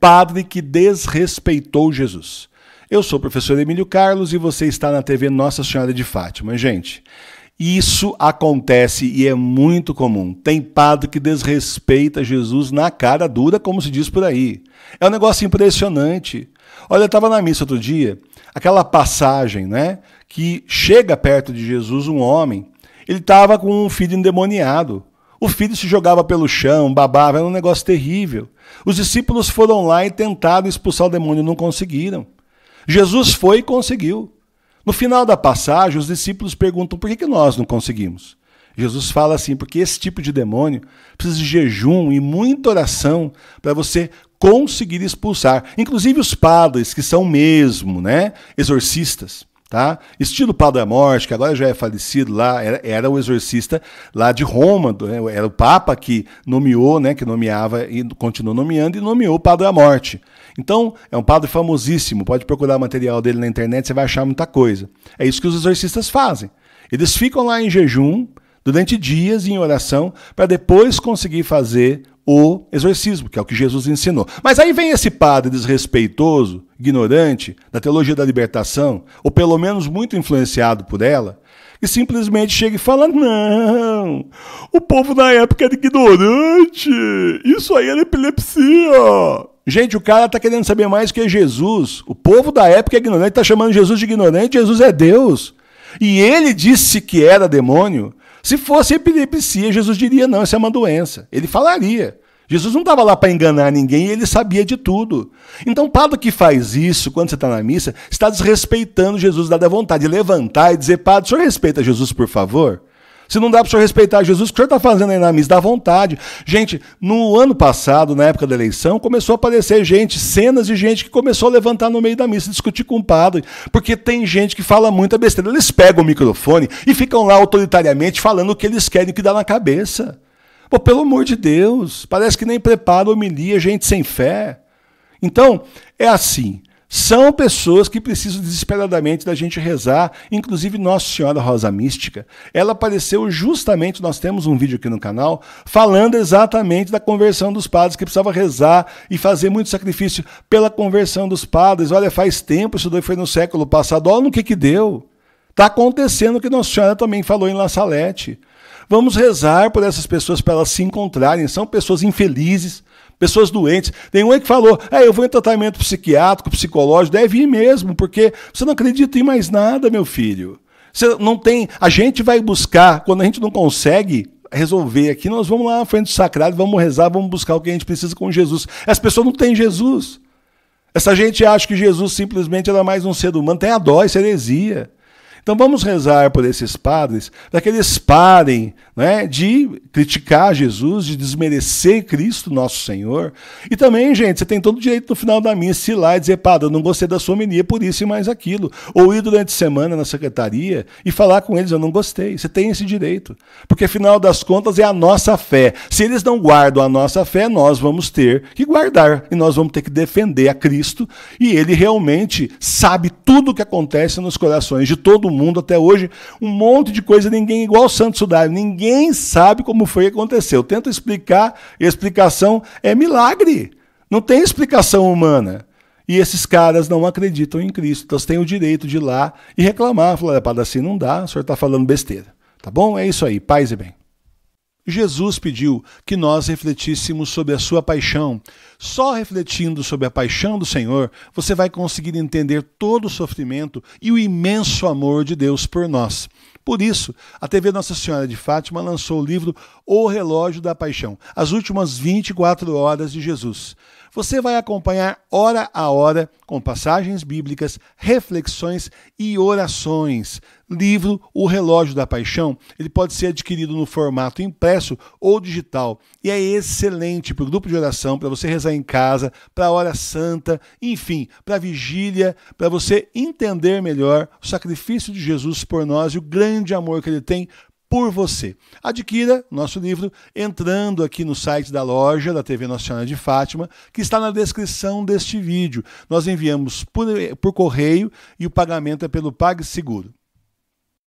padre que desrespeitou Jesus. Eu sou o professor Emílio Carlos e você está na TV Nossa Senhora de Fátima. Gente, isso acontece e é muito comum. Tem padre que desrespeita Jesus na cara dura, como se diz por aí. É um negócio impressionante. Olha, eu estava na missa outro dia, aquela passagem, né? Que chega perto de Jesus um homem, ele estava com um filho endemoniado. O filho se jogava pelo chão, babava, era um negócio terrível. Os discípulos foram lá e tentaram expulsar o demônio, não conseguiram. Jesus foi e conseguiu. No final da passagem, os discípulos perguntam por que, que nós não conseguimos. Jesus fala assim, porque esse tipo de demônio precisa de jejum e muita oração para você conseguir expulsar. Inclusive os padres, que são mesmo né, exorcistas. Tá? Estilo Padre da Morte, que agora já é falecido lá, era, era o exorcista lá de Roma, né, era o Papa que nomeou, né, que nomeava e continuou nomeando e nomeou o Padre da Morte. Então, é um padre famosíssimo, pode procurar material dele na internet, você vai achar muita coisa. É isso que os exorcistas fazem. Eles ficam lá em jejum, durante dias em oração, para depois conseguir fazer o exorcismo, que é o que Jesus ensinou. Mas aí vem esse padre desrespeitoso, ignorante da teologia da libertação, ou pelo menos muito influenciado por ela, que simplesmente chega e fala: Não, o povo na época era ignorante, isso aí era epilepsia. Gente, o cara está querendo saber mais que Jesus. O povo da época é ignorante, está chamando Jesus de ignorante, Jesus é Deus. E ele disse que era demônio. Se fosse epilepsia, Jesus diria: não, isso é uma doença. Ele falaria. Jesus não estava lá para enganar ninguém, ele sabia de tudo. Então, padre que faz isso, quando você está na missa, está desrespeitando Jesus, dá da vontade de levantar e dizer: Padre, o senhor respeita Jesus, por favor? Se não dá para o senhor respeitar Jesus, o que o senhor está fazendo aí na missa? Dá vontade. Gente, no ano passado, na época da eleição, começou a aparecer gente, cenas de gente que começou a levantar no meio da missa, discutir com o padre. Porque tem gente que fala muita besteira. Eles pegam o microfone e ficam lá autoritariamente falando o que eles querem que dá na cabeça. Pô, pelo amor de Deus, parece que nem prepara homilia, gente sem fé. Então, é assim. São pessoas que precisam desesperadamente da gente rezar, inclusive Nossa Senhora Rosa Mística. Ela apareceu justamente, nós temos um vídeo aqui no canal, falando exatamente da conversão dos padres, que precisava rezar e fazer muito sacrifício pela conversão dos padres. Olha, faz tempo, isso daí foi no século passado, olha no que que deu. Está acontecendo o que Nossa Senhora também falou em La Salete. Vamos rezar por essas pessoas para elas se encontrarem. São pessoas infelizes, pessoas doentes. Tem um aí que falou: é, eu vou em tratamento psiquiátrico, psicológico, deve ir mesmo, porque você não acredita em mais nada, meu filho. Você não tem. A gente vai buscar, quando a gente não consegue resolver aqui, nós vamos lá na frente do sacrário, vamos rezar, vamos buscar o que a gente precisa com Jesus. Essa pessoa não tem Jesus. Essa gente acha que Jesus simplesmente era mais um ser humano, tem a dó, isso é heresia. Então vamos rezar por esses padres, para que eles parem né, de criticar Jesus, de desmerecer Cristo, nosso Senhor. E também, gente, você tem todo o direito no final da missa ir lá e dizer, padre, eu não gostei da sua homilia por isso e mais aquilo. Ou ir durante a semana na secretaria e falar com eles, eu não gostei. Você tem esse direito. Porque, afinal das contas, é a nossa fé. Se eles não guardam a nossa fé, nós vamos ter que guardar. E nós vamos ter que defender a Cristo. E ele realmente sabe tudo o que acontece nos corações de todo mundo mundo até hoje, um monte de coisa, ninguém igual o Santo Sudário, ninguém sabe como foi que aconteceu. Tento explicar, e a explicação é milagre. Não tem explicação humana. E esses caras não acreditam em Cristo. Então tem o direito de ir lá e reclamar. Falar, assim não dá, o senhor está falando besteira. Tá bom? É isso aí. Paz e bem. Jesus pediu que nós refletíssemos sobre a sua paixão. Só refletindo sobre a paixão do Senhor, você vai conseguir entender todo o sofrimento e o imenso amor de Deus por nós. Por isso, a TV Nossa Senhora de Fátima lançou o livro O Relógio da Paixão, as últimas 24 horas de Jesus. Você vai acompanhar hora a hora com passagens bíblicas, reflexões e orações. Livro O Relógio da Paixão, ele pode ser adquirido no formato impresso ou digital e é excelente para o grupo de oração, para você rezar em casa, para a hora santa, enfim, para a vigília, para você entender melhor o sacrifício de Jesus por nós e o grande amor que ele tem por você. Adquira nosso livro entrando aqui no site da loja da TV Nacional de Fátima, que está na descrição deste vídeo. Nós enviamos por, por correio e o pagamento é pelo PagSeguro.